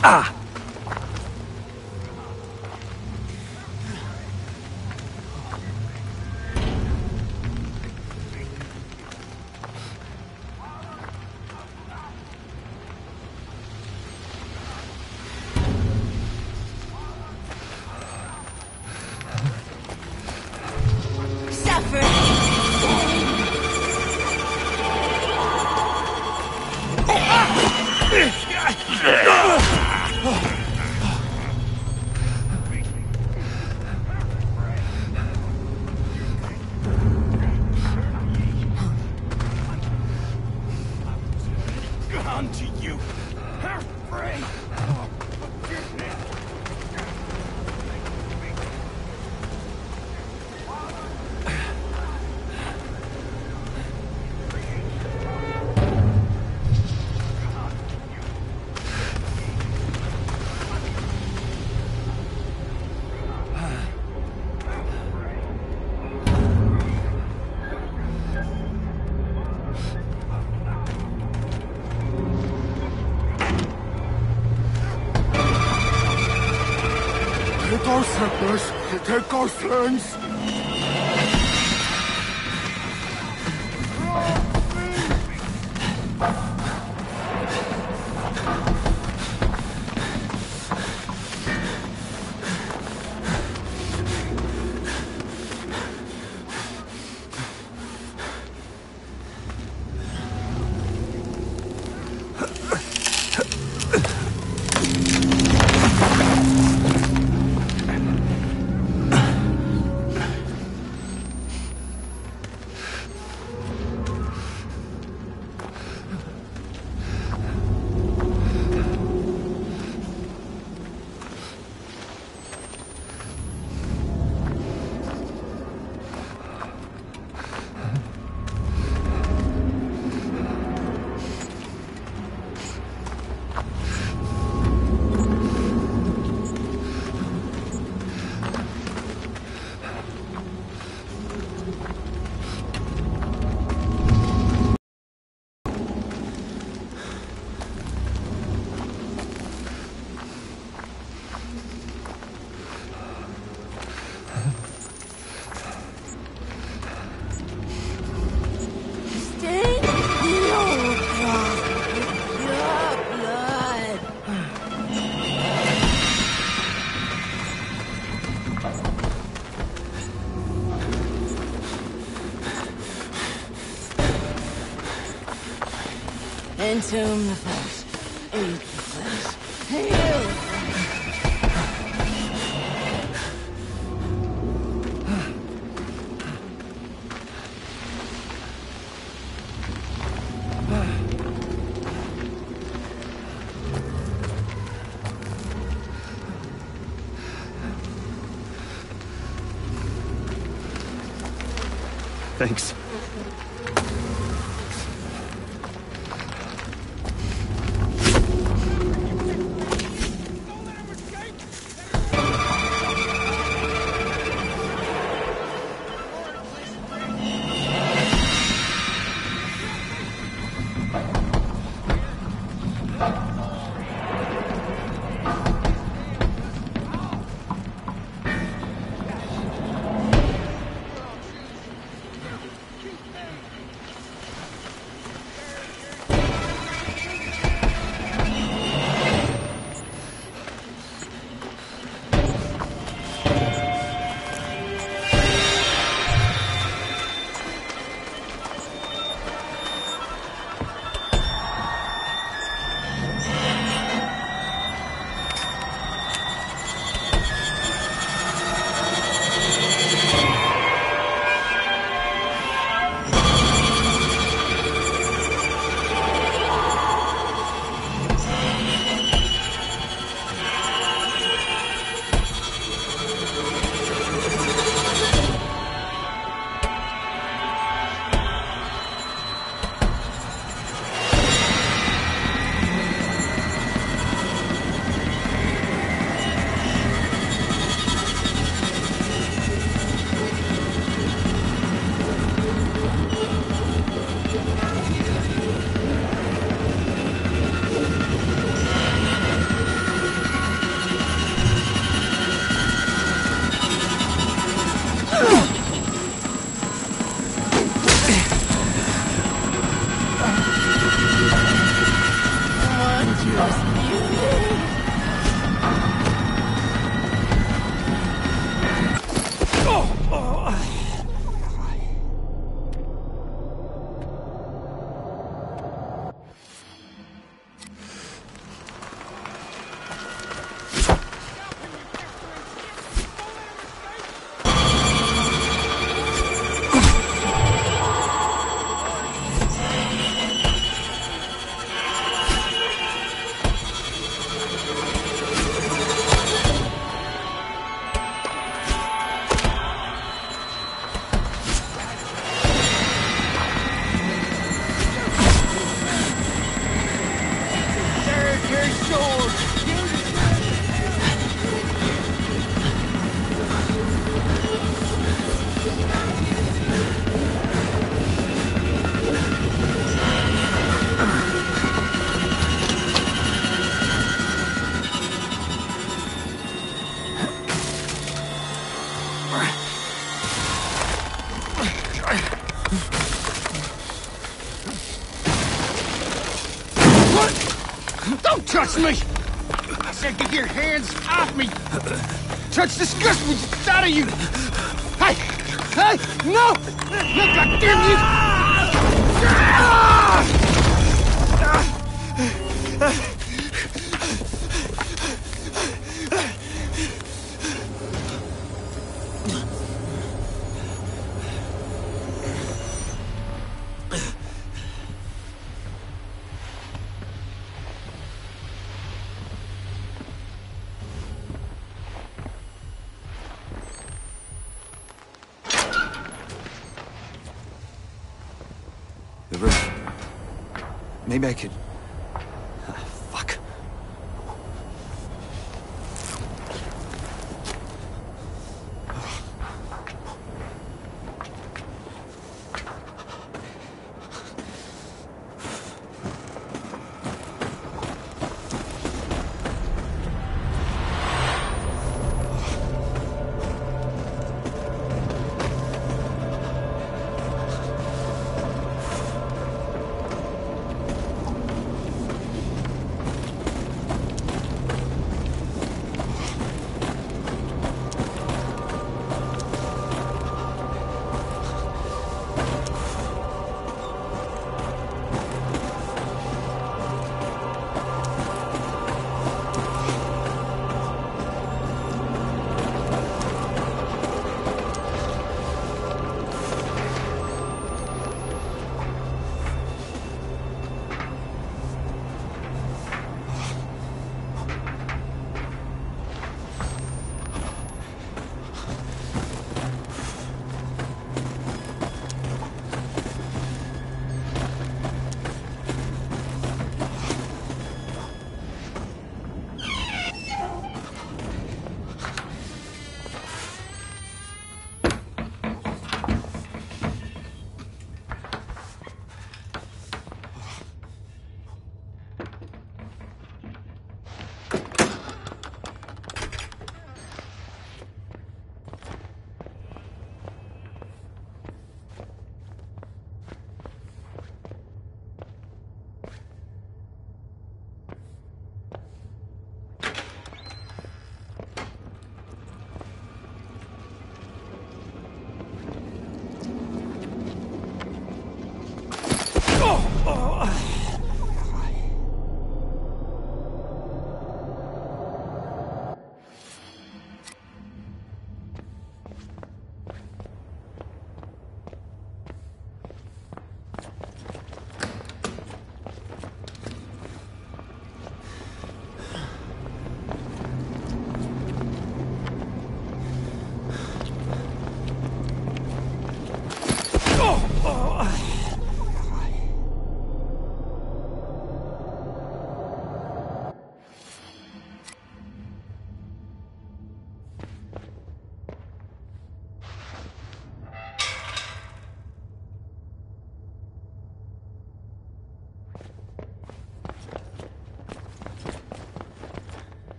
Suffer. Our scepters, take our slings. Entomb the flesh. Me! I said get your hands off me! Touch disgust me out of you! Maybe I could.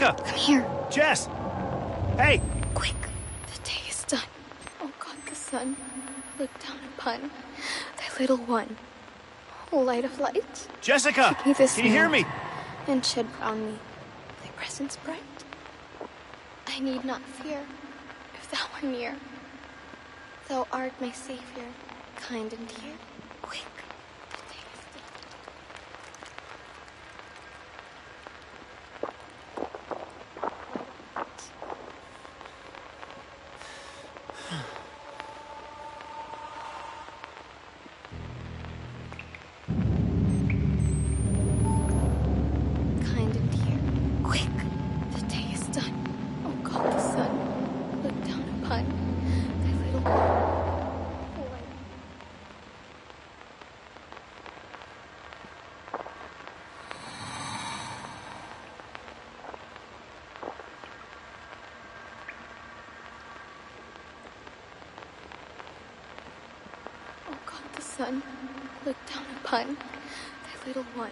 Come here. Jess! Hey! Quick. The day is done. Oh God, the son. Look down upon thy little one. O light of light. Jessica! Give me this Can you hear me? And shed round me thy presence bright. I need not fear if thou are near. Thou art my savior, kind and dear. Quick. The day is done. Son, look down upon thy little one.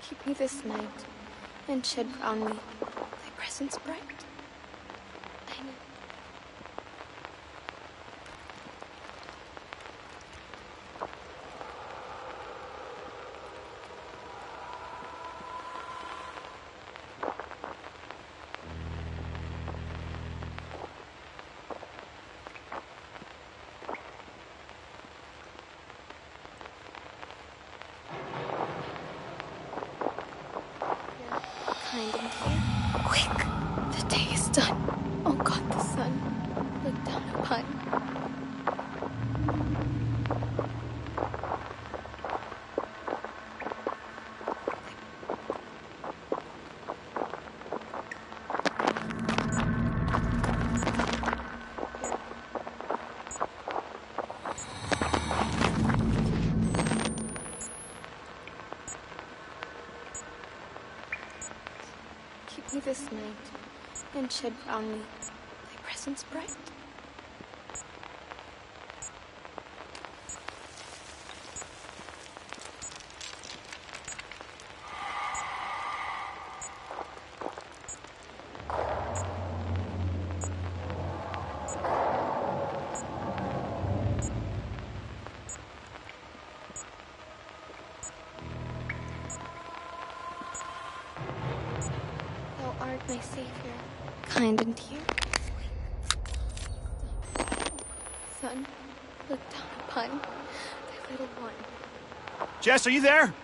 Keep me this night, and shed round me presence bright. I need kind and dear. Quick! The day is done. Oh God, the son, look down upon. Keep me this night, and shed round me thy presence bright. Down upon little one. Jess, are you there?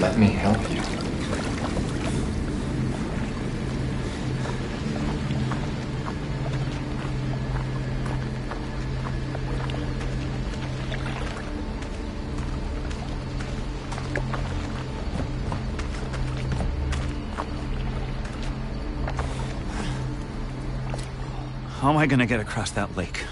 Let me help you. How am I gonna get across that lake?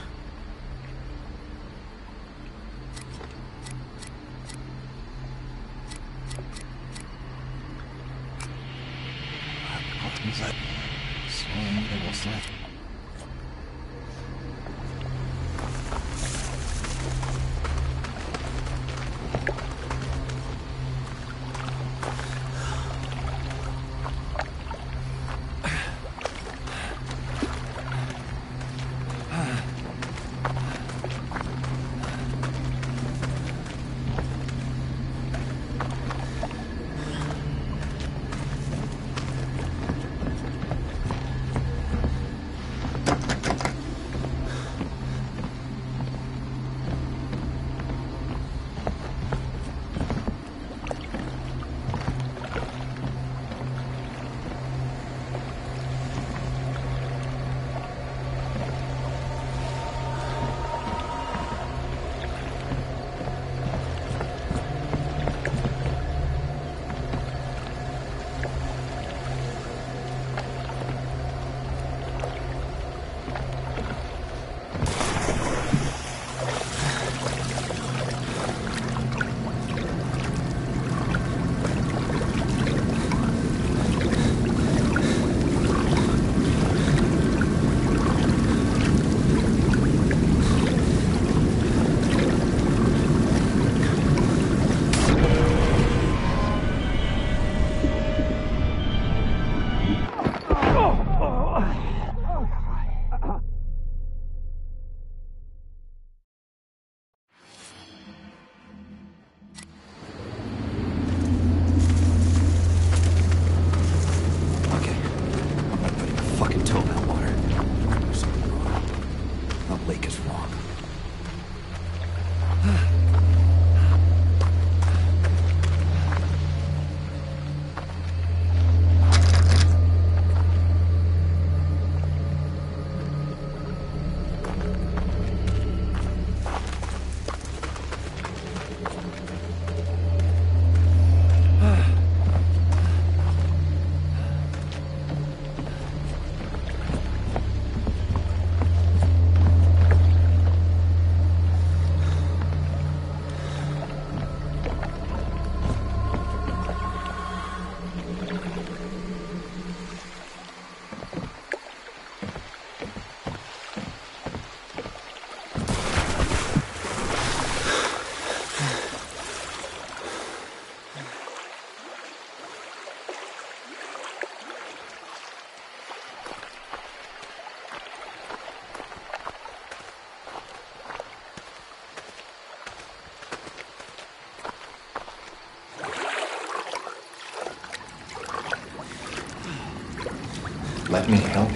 Me help